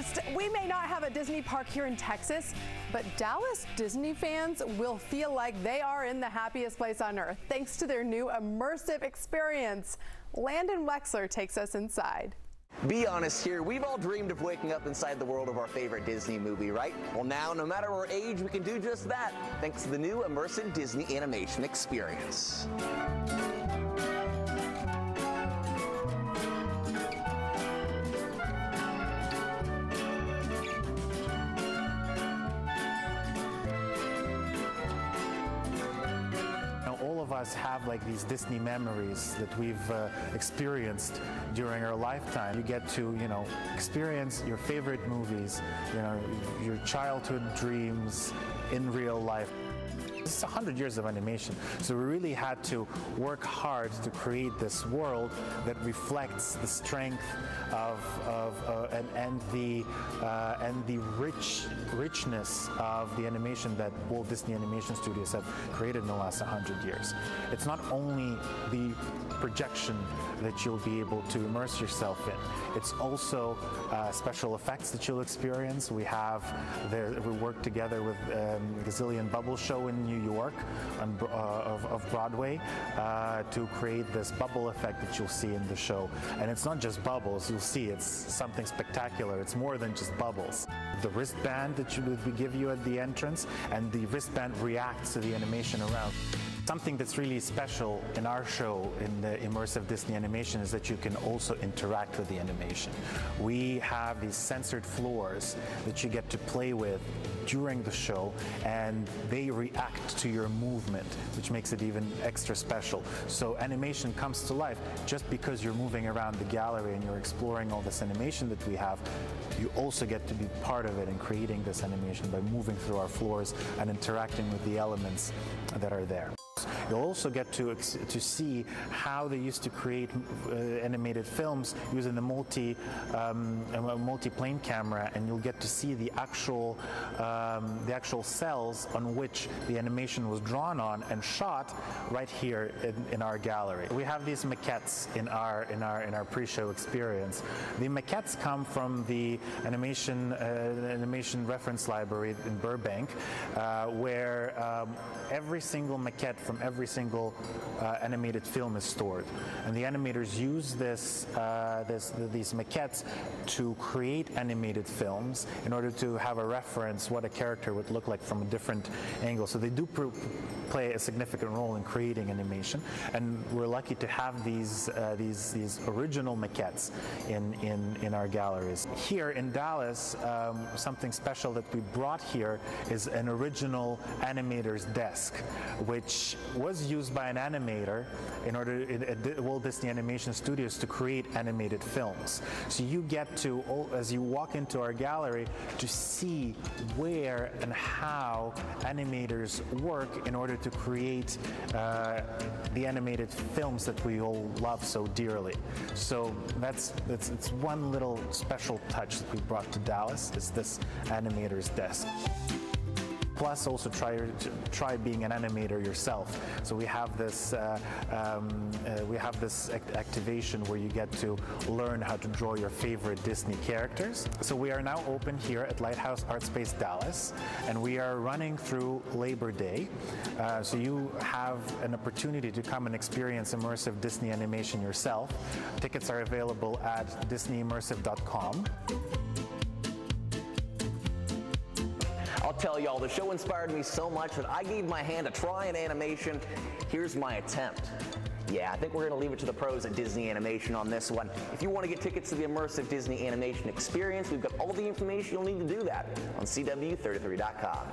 First, we may not have a Disney park here in Texas, but Dallas Disney fans will feel like they are in the happiest place on earth thanks to their new immersive experience. Landon Wexler takes us inside. Be honest here, we've all dreamed of waking up inside the world of our favorite Disney movie, right? Well, now, no matter our age, we can do just that thanks to the new immersive Disney animation experience. Like these Disney memories that we've uh, experienced during our lifetime. You get to, you know, experience your favorite movies, you know, your childhood dreams in real life. It's 100 years of animation, so we really had to work hard to create this world that reflects the strength of, of uh, and, and, the uh, and the rich richness of the animation that Walt Disney Animation Studios have created in the last 100 years. It's not only the projection that you'll be able to immerse yourself in. It's also uh, special effects that you'll experience. We have the, we work together with um, Gazillion Bubble Show in New York on, uh, of, of, Broadway uh, to create this bubble effect that you'll see in the show. And it's not just bubbles, you'll see it's something spectacular. It's more than just bubbles. The wristband that you, we give you at the entrance and the wristband reacts to the animation around. Something that's really special in our show in the immersive Disney animation is that you can also interact with the animation. We have these censored floors that you get to play with during the show and they react to your movement, which makes it even extra special. So animation comes to life just because you're moving around the gallery and you're exploring all this animation that we have. You also get to be part of it in creating this animation by moving through our floors and interacting with the elements that are there. You'll also get to, to see how they used to create uh, animated films using the multi um, multi-plane camera, and you'll get to see the actual um, the actual cels on which the animation was drawn on and shot right here in, in our gallery. We have these maquettes in our in our in our pre-show experience. The maquettes come from the animation uh, animation reference library in Burbank, uh, where um, every single maquette from every every single uh, animated film is stored. And the animators use this, uh, this, these maquettes to create animated films in order to have a reference what a character would look like from a different angle. So they do play a significant role in creating animation. And we're lucky to have these, uh, these, these original maquettes in, in, in our galleries. Here in Dallas, um, something special that we brought here is an original animator's desk, which was used by an animator in order at Walt Disney Animation Studios to create animated films. So you get to, as you walk into our gallery, to see where and how animators work in order to create uh, the animated films that we all love so dearly. So that's, that's it's one little special touch that we brought to Dallas is this animator's desk. Plus, also try try being an animator yourself. So we have this uh, um, uh, we have this act activation where you get to learn how to draw your favorite Disney characters. So we are now open here at Lighthouse Art Space Dallas, and we are running through Labor Day. Uh, so you have an opportunity to come and experience immersive Disney animation yourself. Tickets are available at disneyimmersive.com. tell y'all, the show inspired me so much that I gave my hand a try in animation. Here's my attempt. Yeah, I think we're going to leave it to the pros at Disney Animation on this one. If you want to get tickets to the immersive Disney Animation experience, we've got all the information you'll need to do that on CW33.com.